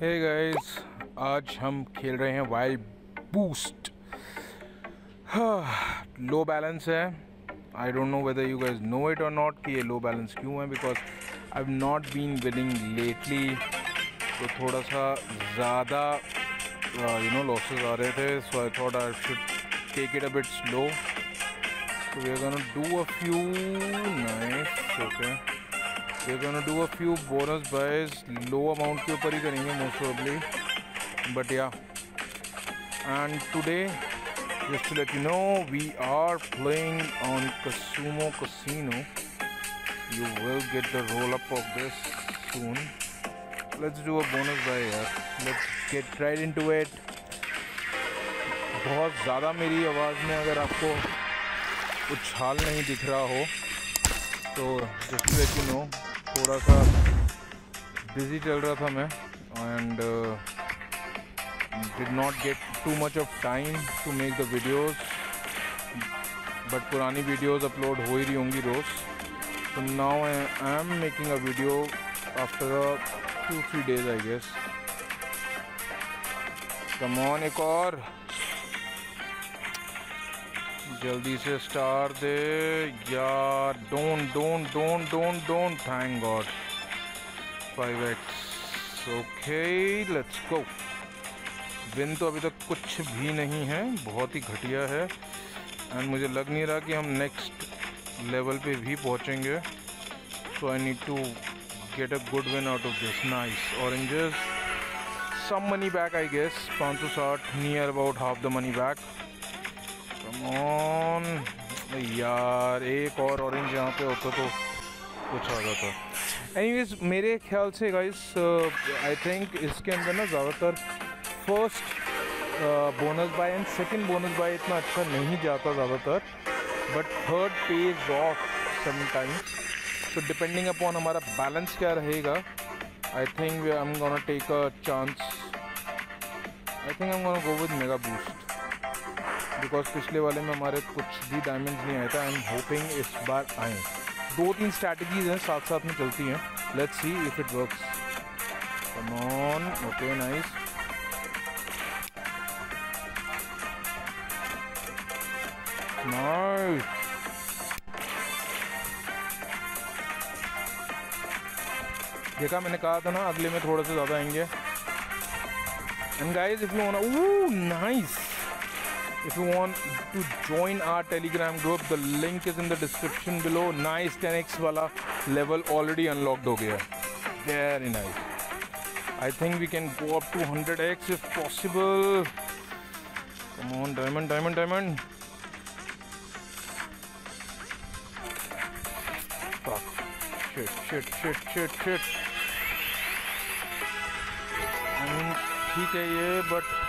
Hey guys आज हम खेल रहे हैं वाइल्ड बूस्ट लो बैलेंस है। I don't know whether you guys know it or not कि ये लो बैलेंस क्यों है because I have not been winning lately तो थोड़ा सा ज़्यादा यू नो लॉसेस आ रहे थे so I thought I should take it a bit slow so we're gonna do a few nice, okay gonna do a few bonus buys low amount के ऊपर ही करेंगे most probably but yeah and today just to let you know we are playing on Casumo casino you will get the roll up of this soon let's do a bonus buy यार let's get right into it बहुत ज़्यादा मेरी आवाज़ में अगर आपको उछाल नहीं दिख रहा हो तो just to let you know थोड़ा सा बिज़ी चल रहा था मैं and did not get too much of time to make the videos but पुरानी वीडियोस अपलोड हो ही रही होंगी रोज़। तो now I am making a video after two three days I guess come on एक और। जल्दी से स्टार दे यार, don't don't don't don't don't thank god five X okay let's go win तो अभी तक कुछ भी नहीं है, बहुत ही घटिया है। एंड मुझे लग नहीं रहा कि हम नेक्स्ट लेवल पे भी पहुँचेंगे। So I need to get a good win out of this nice oranges some money back I guess पाँच सौ साठ near about half the money back यार, एक और ऑरेंज यहाँ पे होता तो कुछ आ जाता। एनीवेज मेरे ख्याल से गाइस आई थिंक इसके अंदर ना ज़्यादातर first bonus buy and second bonus buy इतना अच्छा नहीं जाता ज़्यादातर but third page of sometimes तो डिपेंडिंग अपॉन हमारा बैलेंस क्या रहेगा I think I am gonna take a chance I think I am gonna go with mega boost because पिछले वाले में हमारे कुछ भी डायमंड नहीं आए थे. आई एम होपिंग इस बार आए. दो तीन स्ट्रैटेजीज हैं साथ साथ में चलती हैं. Let's see if it works come on okay nice nice देखा, मैंने कहा था ना, अगले में थोड़ा सा ज़्यादा आएँगे. And guys if you want nice if you want to join our telegram group the link is in the description below nice 10x wala level already unlocked ho gaya very nice i think we can go up to 100x if possible come on diamond diamond diamond fuck shit shit shit shit shit i mean ठीक है ये but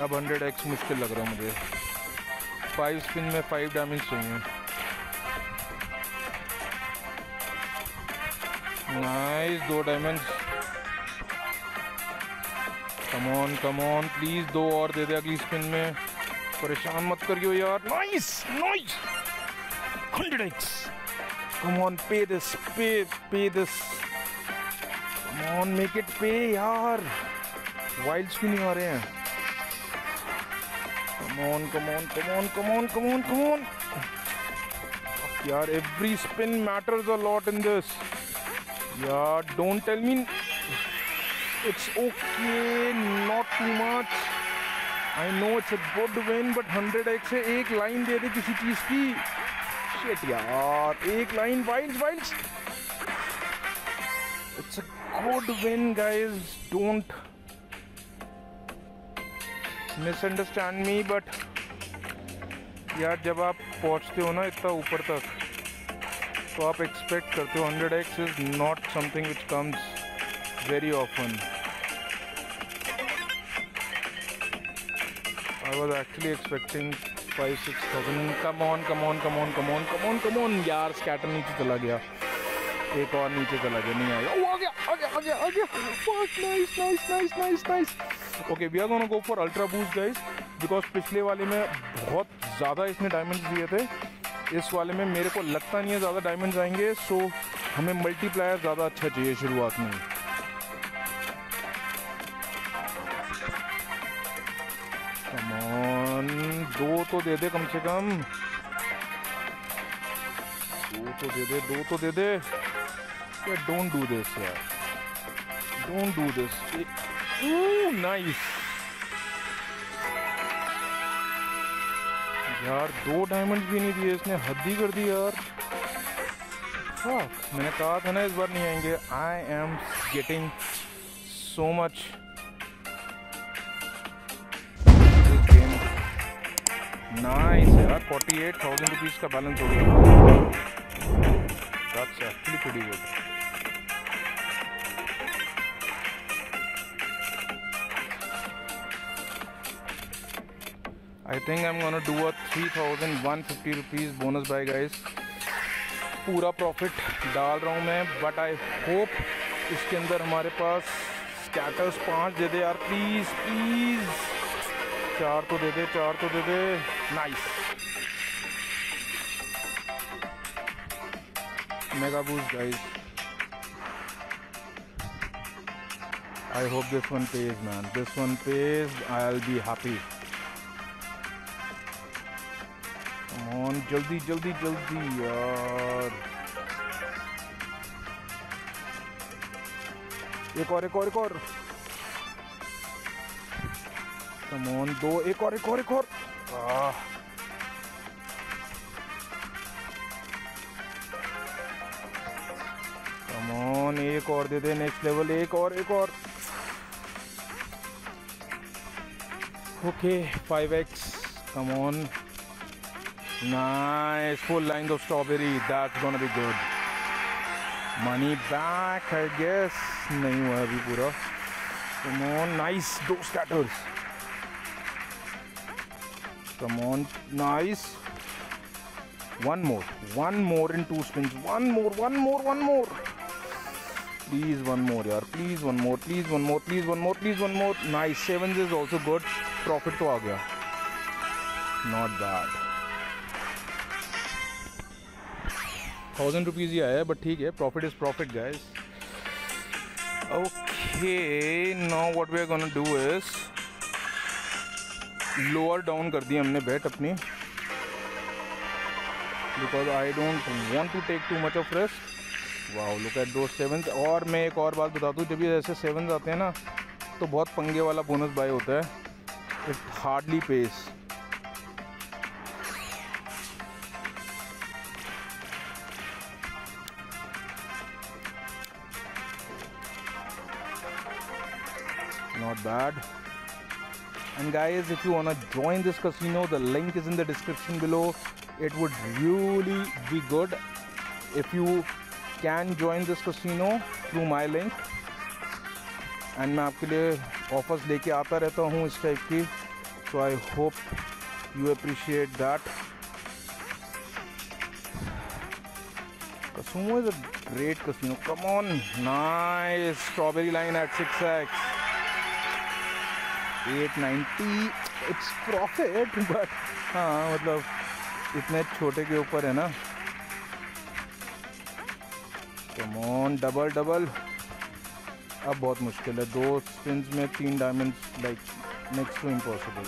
अब 100 x मुश्किल लग रहा है मुझे। Five spin में फाइव डैमेज चाहिए। नाइस दो diamond come on come on please दो और दे दे अगली स्पिन में। परेशान मत करियो यार। Nice nice 100 x. Come on pay this pay pay this come on make it pay यार। वाइल्ड्स क्यों नहीं आ रहे हैं। on, come on, come on, come on, come on, come on. Yeah, every spin matters a lot in this. Yeah, don't tell me it's okay, not too much. I know it's a good win, but 100x से एक line दे दे किसी चीज की Shit यार एक line wild wild It's a good win, guys. Don't misunderstand me but यार जब आप पहुँचते हो ना इतना ऊपर तक तो आप एक्सपेक्ट करते हो hundred x is not something which comes very often I was actually expecting five six thousand come on come on come on come on come on come on यार स्कैटर नीचे चला गया। एक और नीचे चला गया, नहीं आया। ओ, आ गया आ गया आ गया आ गया। Nice nice nice nice nice okay we are gonna go for ultra boost guys because पिछले वाले में बहुत ज़्यादा इसने डायमंड दिए थे। इस वाले में मेरे को लगता नहीं है ज़्यादा डायमंड्स आएँगे सो हमें मल्टीप्लायर ज़्यादा अच्छा चाहिए शुरुआत में। कमॉन दो तो दे दे कम से कम। दो तो दे दे, दो तो दे दे। डोंट डू दिस यार। डोंट डू दिस नाइस यार, दो डायमंड भी नहीं दिए इसने। हद्दी कर दी यार। मैंने कहा था ना इस बार नहीं आएँगे। I am getting so much nice यार फोर्टी एट थाउज़ेंड रुपीज़ का बैलेंस हो गया। That's actually pretty good I think I am gonna do a fifty rupees bonus buy guys पूरा प्रॉफिट डाल रहा हूँ मैं बट आई होप इसके अंदर हमारे पास स्कैटर्स पाँच दे दे यार प्लीज़ प्लीज़ चार तो दे दे, चार तो दे दे। Nice mega boost guys I hope this one pays man this one pays I will be happy on जल्दी जल्दी जल्दी यार एक और एक और एक और. कमोन दो, एक और एक और एक और. कमोन एक और दे दे नेक्स्ट लेवल एक और एक और. Okay five x come on Nice, full line of strawberry. That's gonna be good. Money back, I guess. नहीं हुआ अभी पूरा. Come on, nice. दो scatters. Come on, nice. One more. One more in two spins. One more, one more, one more. Please one more यार. Please one more. Please one more. Please one more. Please one more. Nice. Sevens is also good. Profit तो आ गया. Not bad. Thousand rupees ही आया है but ठीक है profit is profit guys okay now what we are gonna do is lower down कर दी हमने बेट अपनी. Because I don't want to take too much of risk wow look at दो सेवन और मैं एक और बात बता दूँ जब ये ऐसे सेवन आते हैं ना तो बहुत पंगे वाला बोनस बाय होता है. It hardly pays not bad and guys if you want to join this casino the link is in the description below it would really be good if you can join this casino through my link and मैं आपके लिए offers लेके आता रहता हूँ इस type की so I hope you appreciate that Casino is a great casino. Come on, nice strawberry line at 6x. 890 it's profit but हाँ मतलब इतने छोटे के ऊपर है ना। कमॉन डबल डबल अब बहुत मुश्किल है। दो स्पिन में तीन diamonds like next to impossible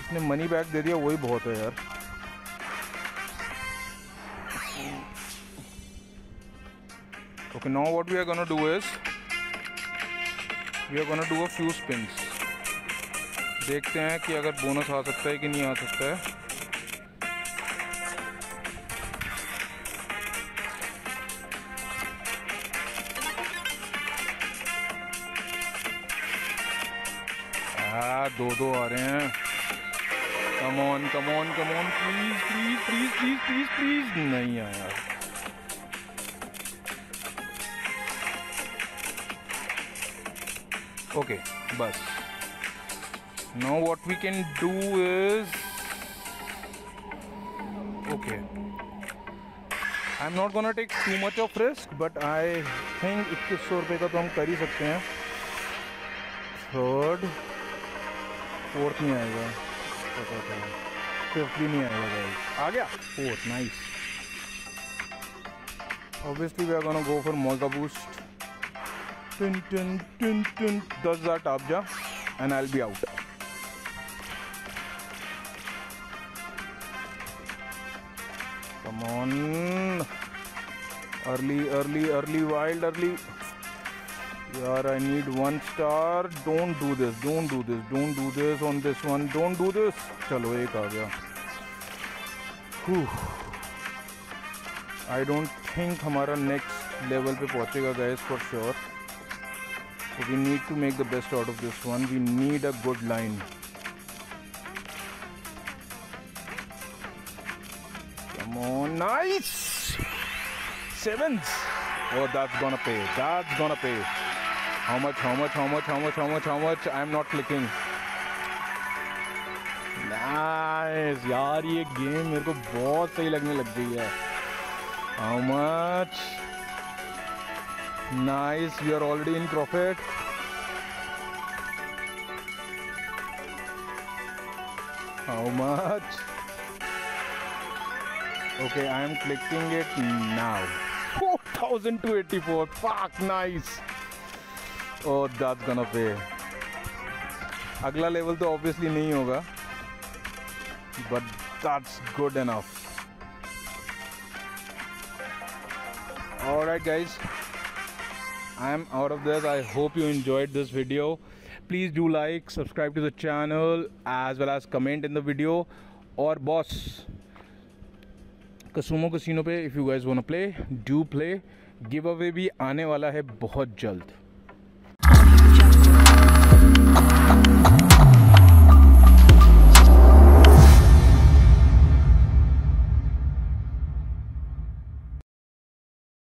इसने मनी बैग दे दिया, वही बहुत है यार। Okay now what we are gonna do is we are gonna do a few spins देखते हैं कि अगर बोनस आ सकता है कि नहीं आ सकता है। दो दो आ रहे हैं। Come on come on come on please please please please please please नहीं आया। ओके बस। No what we can do is okay I am not gonna take too much of risk but I think इक्कीस सौ रुपये का तो हम कर ही सकते हैं। थर्ड फोर्थ नहीं आएगा। पता था फिफ्थ भी नहीं आएगा भाई आ गया? Fourth nice obviously we are gonna go for मोल्टा boost tin tin tin tin does that abja and i'll be out come on early early early wild early यार I need one star don't do this don't do this don't do this on this one don't do this चलो एक आ गया I don't think हमारा next level पे पहुंचेगा guys for sure so we need to make the best out of this one we need a good line come on nice sevens oh that's gonna pay that's gonna pay how much how much how much how much how much how much i'm not clicking nice यार ये game मेरे को बहुत सही लगने लग गई है how much nice you are already in profit how much okay i am clicking it now 4284 fuck nice oh that's gonna pay अगला लेवल तो ऑब्वियसली नहीं होगा but that's good enough alright guys I am out of this I hope you enjoyed this video please do like subscribe to the channel as well as comment in the video or boss Casumo casino पे if you guys want play do play give away भी आने वाला है बहुत जल्द